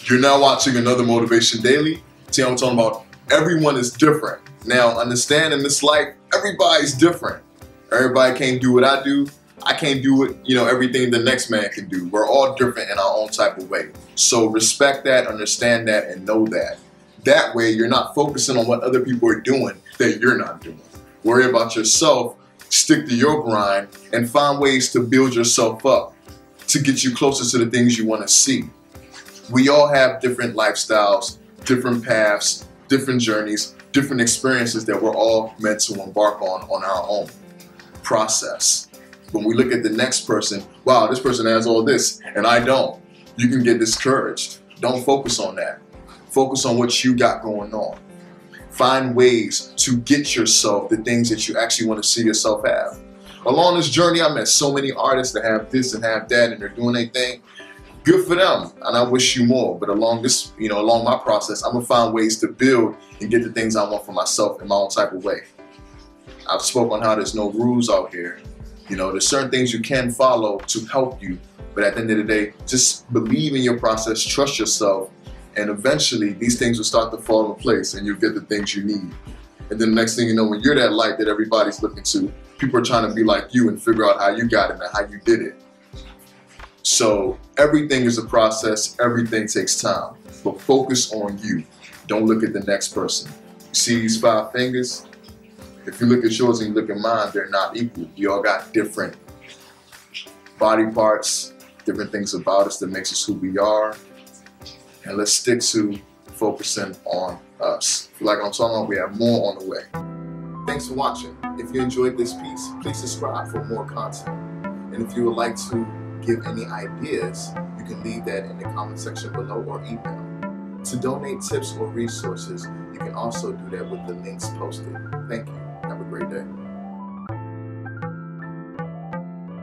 You're now watching another Motivation Daily. See, I'm talking about everyone is different. Now, understand in this life, everybody's different. Everybody can't do what I do. I can't do it, you know, everything the next man can do. We're all different in our own type of way. So respect that, understand that, and know that. That way, you're not focusing on what other people are doing that you're not doing. Worry about yourself, stick to your grind, and find ways to build yourself up to get you closer to the things you want to see. We all have different lifestyles, different paths, different journeys, different experiences that we're all meant to embark on on our own process. When we look at the next person, wow, this person has all this and I don't, you can get discouraged. Don't focus on that. Focus on what you got going on. Find ways to get yourself the things that you actually want to see yourself have. Along this journey, I met so many artists that have this and have that and they're doing their thing. Good for them, and I wish you more. But along this, you know, along my process, I'm gonna find ways to build and get the things I want for myself in my own type of way. I've spoken on how there's no rules out here. You know, there's certain things you can follow to help you, but at the end of the day, just believe in your process, trust yourself, and eventually these things will start to fall in place and you'll get the things you need. And then the next thing you know, when you're that light that everybody's looking to, people are trying to be like you and figure out how you got it and how you did it. So everything is a process, everything takes time, but focus on you. Don't look at the next person. You see these five fingers? If you look at yours and you look at mine, they're not equal. We all got different body parts, different things about us that makes us who we are and let's stick to focusing on us. Like I'm talking about, we have more on the way. Thanks for watching. If you enjoyed this piece, please subscribe for more content. And if you would like to give any ideas, you can leave that in the comment section below or email. To donate tips or resources, you can also do that with the links posted. Thank you.